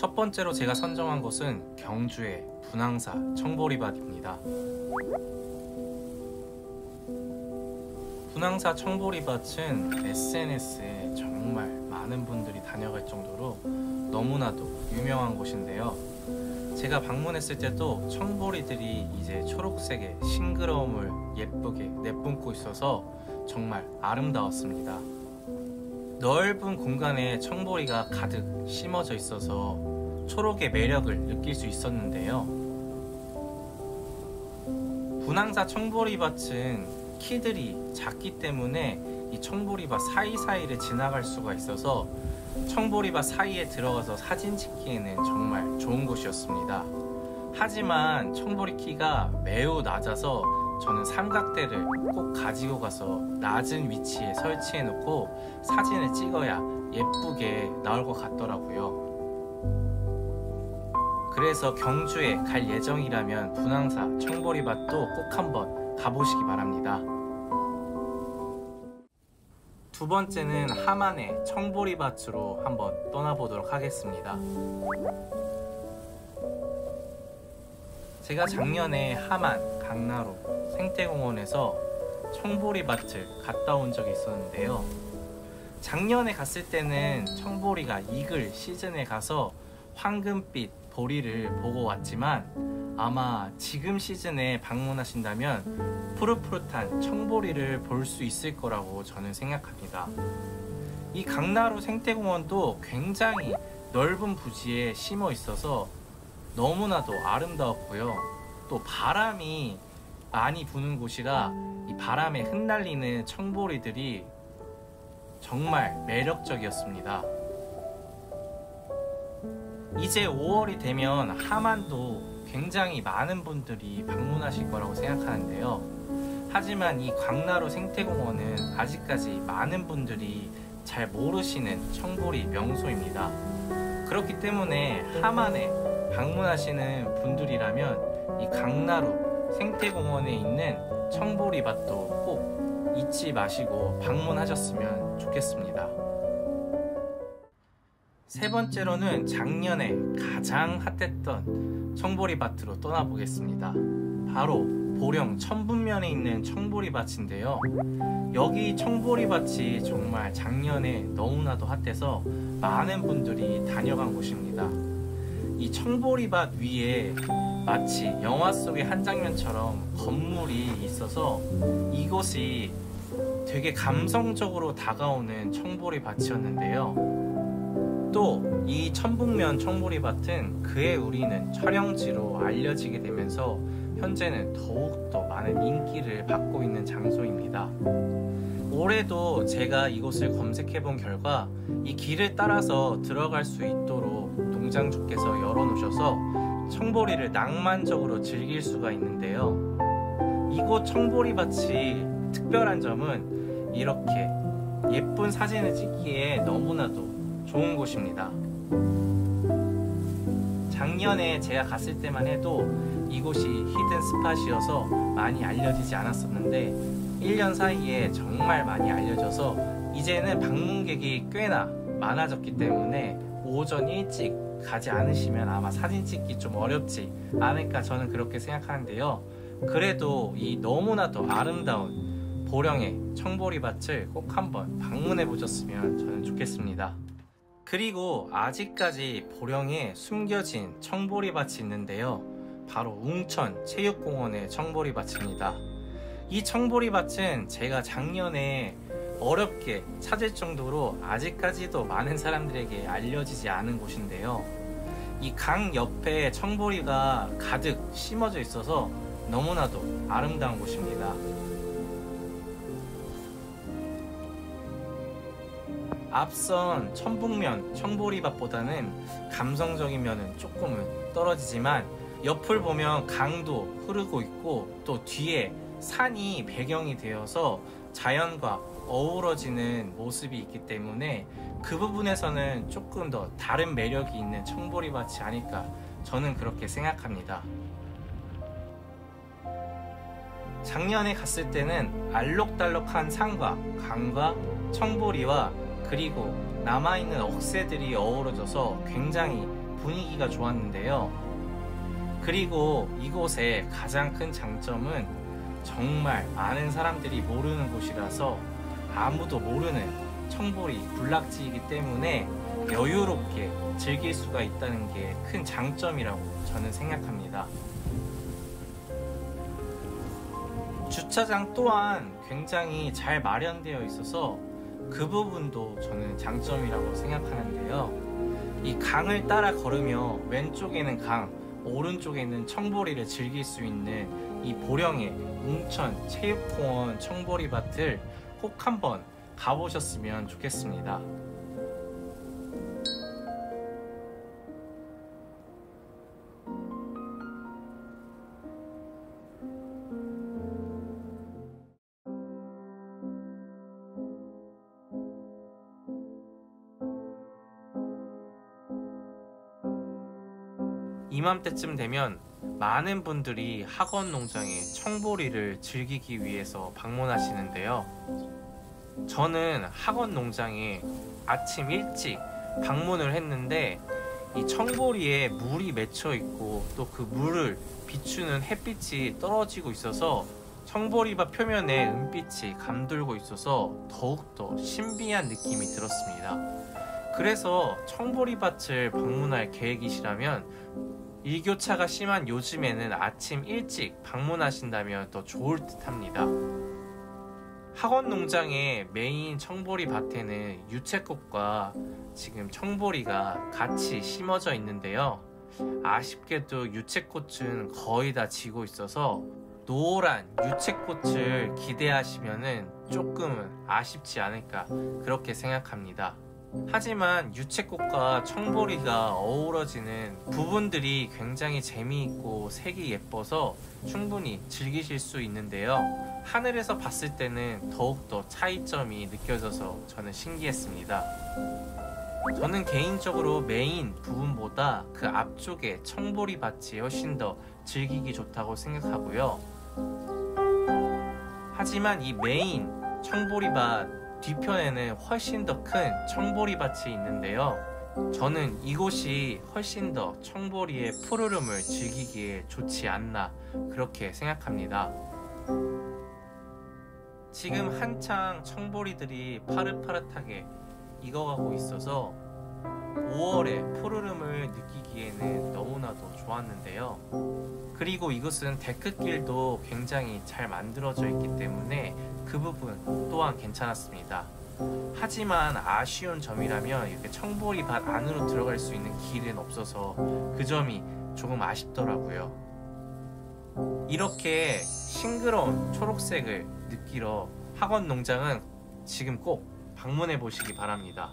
첫 번째로 제가 선정한 곳은 경주의 분황사 청보리밭입니다. 분황사 청보리밭은 SNS에 정말 많은 분들이 다녀갈 정도로 너무나도 유명한 곳인데요. 제가 방문했을 때도 청보리들이 이제 초록색의 싱그러움을 예쁘게 내뿜고 있어서 정말 아름다웠습니다. 넓은 공간에 청보리가 가득 심어져 있어서 초록의 매력을 느낄 수 있었는데요. 분황사 청보리밭은 키들이 작기 때문에 이 청보리밭 사이사이를 지나갈 수가 있어서 청보리밭 사이에 들어가서 사진 찍기에는 정말 좋은 곳이었습니다. 하지만 청보리 키가 매우 낮아서 저는 삼각대를 꼭 가지고 가서 낮은 위치에 설치해 놓고 사진을 찍어야 예쁘게 나올 것 같더라고요. 그래서 경주에 갈 예정이라면 분황사 청보리밭도 꼭 한번 가보시기 바랍니다. 두 번째는 하만의 청보리밭으로 한번 떠나보도록 하겠습니다. 제가 작년에 하만 강나루 생태공원에서 청보리밭을 갔다 온 적이 있었는데요. 작년에 갔을 때는 청보리가 익을 시즌에 가서 황금빛 보리를 보고 왔지만 아마 지금 시즌에 방문하신다면 푸릇푸릇한 청보리를 볼 수 있을 거라고 저는 생각합니다. 이 강나루 생태공원도 굉장히 넓은 부지에 심어 있어서 너무나도 아름다웠고요. 또 바람이 많이 부는 곳이라 이 바람에 흩날리는 청보리들이 정말 매력적이었습니다. 이제 5월이 되면 하만도 굉장히 많은 분들이 방문하실 거라고 생각하는데요. 하지만 이 광나루 생태공원은 아직까지 많은 분들이 잘 모르시는 청보리 명소입니다. 그렇기 때문에 하만에 방문하시는 분들이라면 이 강나루 생태공원에 있는 청보리밭도 꼭 잊지 마시고 방문하셨으면 좋겠습니다. 세 번째로는 작년에 가장 핫했던 청보리밭으로 떠나보겠습니다. 바로 보령 천분면에 있는 청보리밭인데요. 여기 청보리밭이 정말 작년에 너무나도 핫해서 많은 분들이 다녀간 곳입니다. 이 청보리밭 위에 마치 영화 속의 한 장면처럼 건물이 있어서 이곳이 되게 감성적으로 다가오는 청보리밭이었는데요. 또 이 천북면 청보리밭은 그의 우리는 촬영지로 알려지게 되면서 현재는 더욱더 많은 인기를 받고 있는 장소입니다. 올해도 제가 이곳을 검색해 본 결과 이 길을 따라서 들어갈 수 있도록 농장주께서 열어놓으셔서 청보리를 낭만적으로 즐길 수가 있는데요. 이곳 청보리밭이 특별한 점은 이렇게 예쁜 사진을 찍기에 너무나도 좋은 곳입니다. 작년에 제가 갔을 때만 해도 이곳이 히든 스팟이어서 많이 알려지지 않았었는데 1년 사이에 정말 많이 알려져서 이제는 방문객이 꽤나 많아졌기 때문에 오전 일찍 가지 않으시면 아마 사진 찍기 좀 어렵지 않을까 저는 그렇게 생각하는데요. 그래도 이 너무나도 아름다운 보령의 청보리밭을 꼭 한번 방문해 보셨으면 저는 좋겠습니다. 그리고 아직까지 보령에 숨겨진 청보리밭이 있는데요. 바로 웅천 체육공원의 청보리밭입니다. 이 청보리밭은 제가 작년에 어렵게 찾을 정도로 아직까지도 많은 사람들에게 알려지지 않은 곳인데요. 이 강 옆에 청보리가 가득 심어져 있어서 너무나도 아름다운 곳입니다. 앞선 천북면 청보리밭보다는 감성적인 면은 조금은 떨어지지만 옆을 보면 강도 흐르고 있고 또 뒤에 산이 배경이 되어서 자연과 어우러지는 모습이 있기 때문에 그 부분에서는 조금 더 다른 매력이 있는 청보리밭이 아닐까 저는 그렇게 생각합니다. 작년에 갔을 때는 알록달록한 산과 강과 청보리와 그리고 남아있는 억새들이 어우러져서 굉장히 분위기가 좋았는데요. 그리고 이곳의 가장 큰 장점은 정말 많은 사람들이 모르는 곳이라서 아무도 모르는 청보리 군락지이기 때문에 여유롭게 즐길 수가 있다는 게 큰 장점이라고 저는 생각합니다. 주차장 또한 굉장히 잘 마련되어 있어서 그 부분도 저는 장점이라고 생각하는데요. 이 강을 따라 걸으며 왼쪽에는 강, 오른쪽에는 청보리를 즐길 수 있는 이 보령의 웅천 체육공원 청보리밭을 꼭 한번 가보셨으면 좋겠습니다. 이맘때쯤 되면 많은 분들이 학원 농장의 청보리를 즐기기 위해서 방문하시는데요. 저는 학원 농장에 아침 일찍 방문을 했는데 이 청보리에 물이 맺혀 있고 또 그 물을 비추는 햇빛이 떨어지고 있어서 청보리밭 표면에 은빛이 감돌고 있어서 더욱더 신비한 느낌이 들었습니다. 그래서 청보리밭을 방문할 계획이시라면 일교차가 심한 요즘에는 아침 일찍 방문하신다면 더 좋을 듯 합니다. 학원 농장의 메인 청보리 밭에는 유채꽃과 지금 청보리가 같이 심어져 있는데요. 아쉽게도 유채꽃은 거의 다 지고 있어서 노란 유채꽃을 기대하시면은 조금은 아쉽지 않을까 그렇게 생각합니다. 하지만 유채꽃과 청보리가 어우러지는 부분들이 굉장히 재미있고 색이 예뻐서 충분히 즐기실 수 있는데요. 하늘에서 봤을 때는 더욱더 차이점이 느껴져서 저는 신기했습니다. 저는 개인적으로 메인 부분보다 그 앞쪽에 청보리 밭이 훨씬 더 즐기기 좋다고 생각하고요. 하지만 이 메인 청보리 밭 뒤편에는 훨씬 더 큰 청보리밭이 있는데요. 저는 이곳이 훨씬 더 청보리의 푸르름을 즐기기에 좋지 않나 그렇게 생각합니다. 지금 한창 청보리들이 파릇파릇하게 익어가고 있어서 5월에 푸르름을 느끼기에는 너무나도 좋았는데요. 그리고 이곳은 데크길도 굉장히 잘 만들어져 있기 때문에 그 부분 또한 괜찮았습니다. 하지만 아쉬운 점이라면 이렇게 청보리 밭 안으로 들어갈 수 있는 길은 없어서 그 점이 조금 아쉽더라고요. 이렇게 싱그러운 초록색을 느끼러 학원 농장은 지금 꼭 방문해 보시기 바랍니다.